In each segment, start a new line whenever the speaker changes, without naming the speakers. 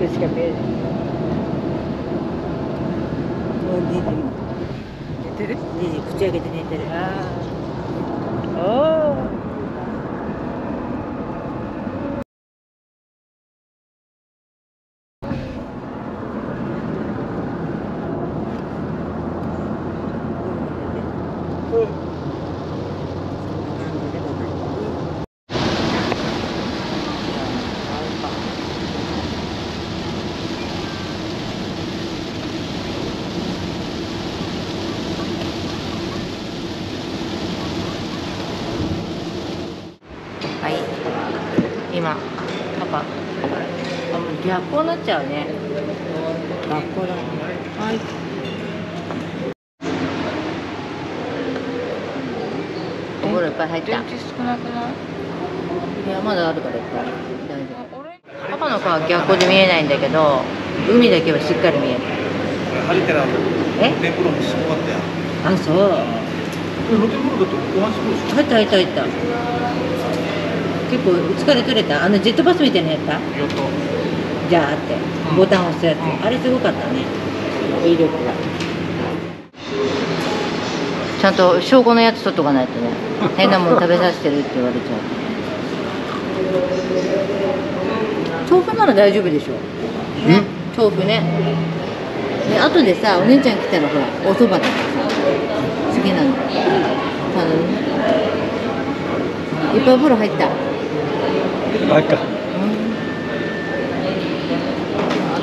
マスクしか見えない。
もうジジも。
寝てる？
口開けて寝てる。
ああおお
はい今パパあもう逆光になっちゃうね。学校だ。ねはい。お風呂いっぱい入った。
電池少なくない？
いやまだあるからいっぱい。大丈
あ俺？
夫パパの顔は逆光で見えないんだけど海だけはしっかり見える。
晴れてな
え？
露天風呂もすごかったよ
あそう。
露天風呂だと
入った入った入った。結構疲れ取れた？あのジェットバスみたいなやった？
やっと
じゃあって
うん。
ボタン押すやつ、
うん。
あれすごかったね。威力が。ちゃんと証拠のやつ取っとかないとね。変なもの食べさせてるって言われちゃう。豆腐なら大丈夫でしょ。ね。豆腐ね。で後でさお姉ちゃん来たらほらおそばとかさ好きなの。頼む。いっぱいお風呂入った。
あか
あ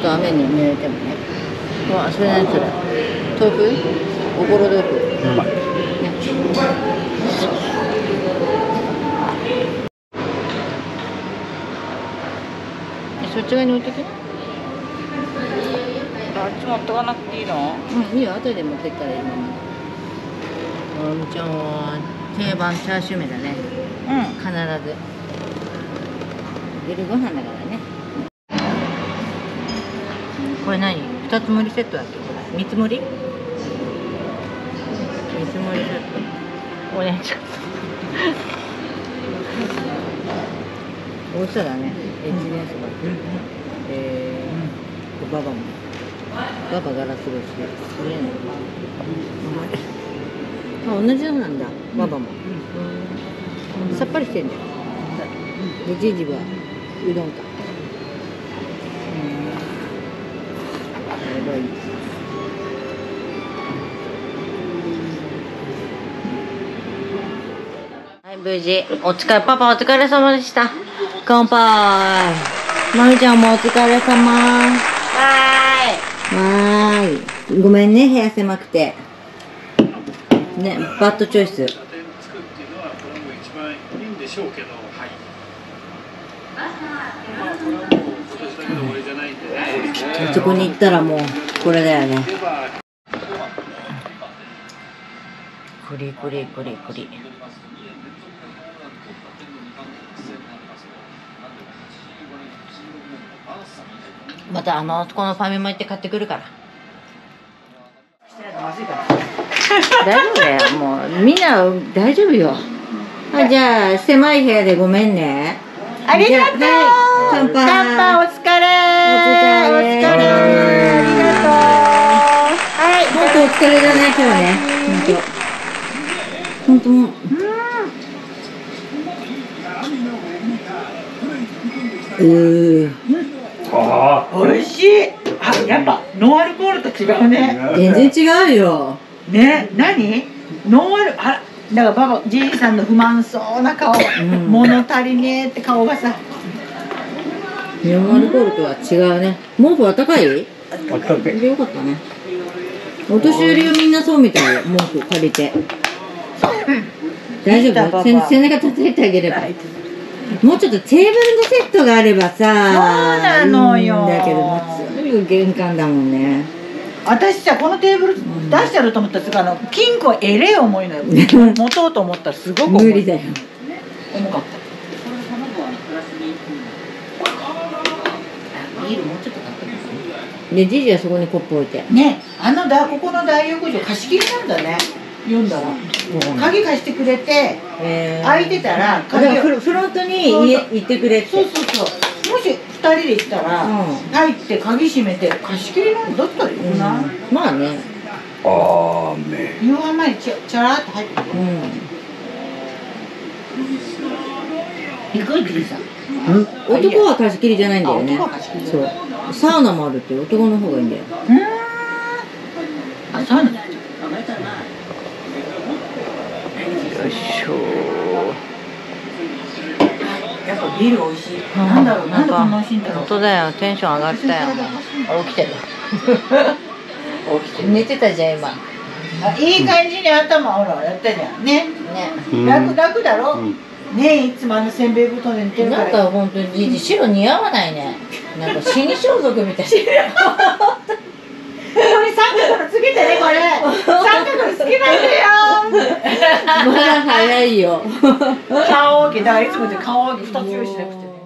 と雨に濡れてもね。うわ、それ何それ。豆腐？おぼろ豆腐？
うまい
ね。えそっち側に置いとき
あっち持ってかなくていいの？
うん、いいよ、後で持ってったらいいのに。おみちゃんは定番チャーシュー麺だね。
うん
必ず。夜ご飯だからこれ何？二つ盛りセットだっけ？これ三つ盛り？三つ盛りセット。お姉ちゃん。美味しそうだね。エンジニアそばえー、ババも。ババガラス越しで見えな。いあ同じのなんだ。ババも、うん。さっぱりしてんだよでジジはうどんかやばいはい無事。お疲れパパお疲れ様でした。乾杯。まみちゃんもお疲れ様。
は
わーい。ごめんね部屋狭くて。ねバッドチョイス。
はこれはもう一番いいんでしょうけど。はい。まあこれはもうん。
そこに行ったらもうこれだよね
では
クリクリクリクリまたあのこのファミマ行って買ってくるから大丈夫だよもうみん。な大丈夫よあじゃあ狭い部屋でごめん。ね
ありがとう。
乾杯。
乾杯お疲れ。
お疲れ。
お疲れありがとう。はい。
本当お疲れだね今日ね。本当。本当もううー
あ
美味しい。あやっぱノンアルコールと違うね。
全然違うよ。
ね何？ノンアルあらだからババじいさんの不満そうな顔、
ん。
物足りねえって顔がさ。
ノンアルコールとは違うね。毛布は高い？
あった
でよかったね。お年寄りはみんなそうみたいよ。毛布借りて。大丈夫？背中叩いてあげれば。もうちょっとテーブルのセットがあればさ。
そうなのよ。
いいんだけどもうすぐ玄関だもんね
私さこのテーブル出してやると思ったらあの金庫えれえ重いのよ。持とうと思ったらすごく重い。
無理だよ。
重かっ
ビールもうちょっと買ってますでじいじはそこにコップ置いて。
たねあのだここの大浴場貸し切りなんだね。読んだら。鍵貸してくれて
えー。
空いてたら鍵を
フロントに家行ってくれって。
そうそうそう。もし2人で行ったら、
うん。
入って鍵閉めて貸し切りのどっかで行くな、
まあね。
雨
夕飯前にちゃちゃらっと入ってくる
うん。
行く
男は貸し切りじゃないんだよね。そう。サウナもあるって男の方がいいんだよ。
うーん。あそうなん。だ
よいしょ。
やっぱビール美味しい、
うん。
なんだろうなんでこんな
なん
美味しいんだろう。
本当だよ。テンション上がったよ。
あ起きてる起きてる
寝てたじゃん今。
あいい感じに頭ほらやったじゃん。ね、
ね。
うん。
楽楽だろ、
うん。
ねいつもあのせんべい布団で寝てるか
なん
ら
か本当に白似合わないね。なんか死に装束みたい。
これ三角のつけてねこれ。三角のつけないでよ。
まだ早いよ。
顔大きい。だからいつもで顔大きい。二つ用意しなくてね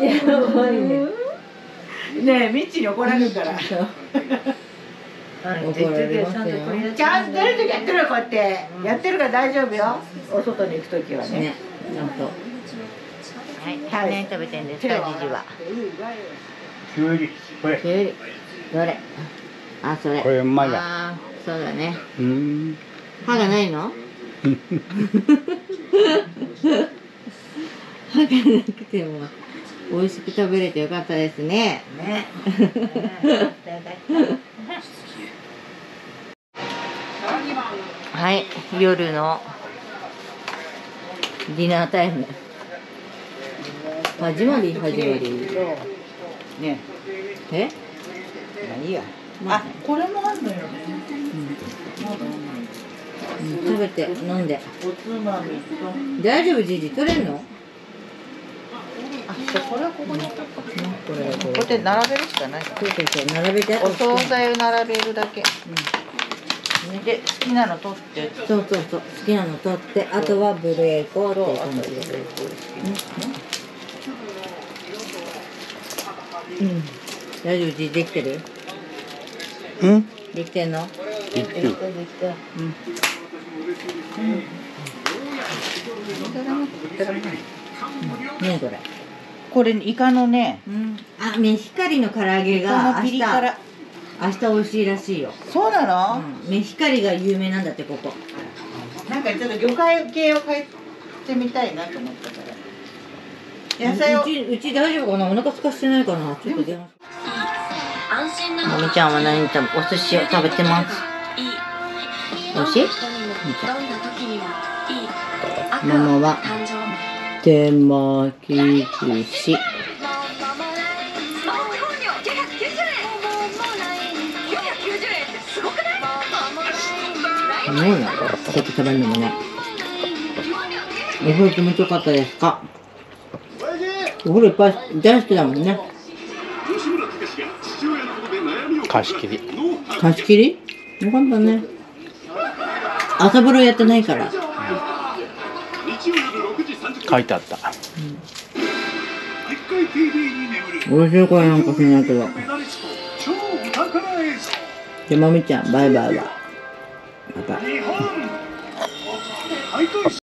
やばいね。
ねえミッチに怒られるから。ちゃんと出る時やってるよこうやって。やってるから大丈夫よ。お外に行く時はね。
ねちゃんと。
はい
何食べてんですかじじは。
きゅうり。これ。
きゅうり。どれ？あそれ。
これうまい
そうだね。
うん。
歯がないの？歯がなくても美味しく食べれてよかったですね
ね
はい夜のディナータイム。始まり始まり
ね
え
まあいいや
まあ
あこれもあんのよ。ね
うん。食べて飲んで。大丈夫？じいじ取れんの？
これはここに置こうか
これこ
こう。やって並べるしかない。
そうそうそう並べて。
お惣菜を並べるだけ、で好きなの取って。
そうそうそう好きなの取ってあとはブレーコーっていう感じで。うん。大丈夫じできてる？
うん？
できてんの？
いってる。
できたうん。何これ
これイカのね。
うん。あメヒカリの唐揚げが明日明日美味しいらしいよ、
そうなの、
うん、メヒカリが有名なんだってここ。
なんかちょっと魚介系を変えてみたいなと思ったから。野菜を
うちうち大丈夫かな？お腹空かしてないかな？ちょっと電話
安心な
もみちゃんは何食べお寿司を食べてます？
いい。
美味しい？
どんな時にもいい。赤
ママは手巻き寿司。
スマホ基本料990円990円ってすごくない
すごいな。こうやって食べるのもね。お風呂気持ちよかったですか？お風呂いっぱい大好きだもんね。
貸し切り。
貸し切り？よかったね。朝風呂やってないから
書いてあった、
面白、いしいこれなんかしないけどでもみちゃんバイバイだ。また。